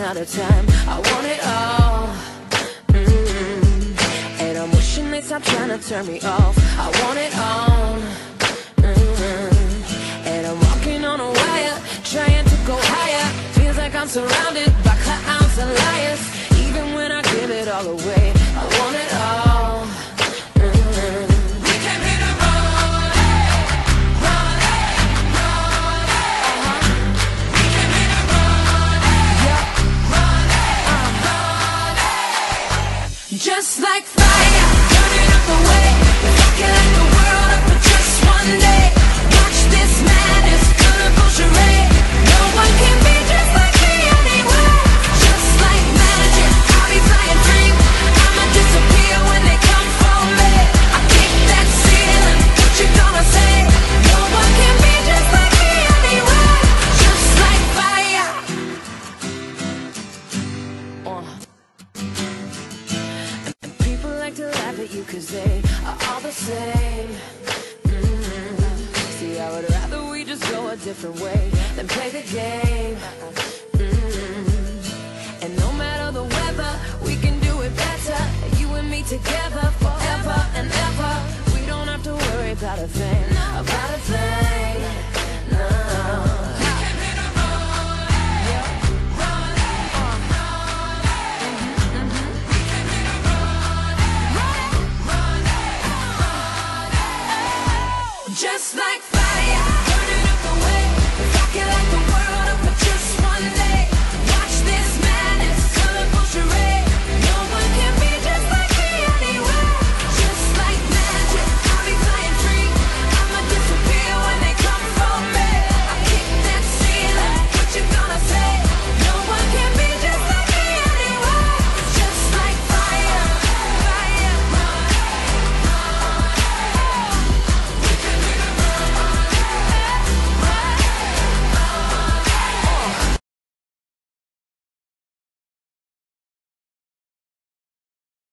out of time. I want it all. Mm-hmm. And I'm wishing they stop trying to turn me off. I want it all. Mm-hmm. And I'm walking on a wire, trying to go higher. Feels like I'm surrounded by clowns and liars. Even when I give it all away, Just like fire, burning up the way. Rocking like the you cause they are all the same. Mm -hmm. See, I would rather we just go a different way than play the game. Mm -hmm. And no matter the weather, we can do it better. You and me together forever and ever. We don't have to worry about a thing, about a thing. Just like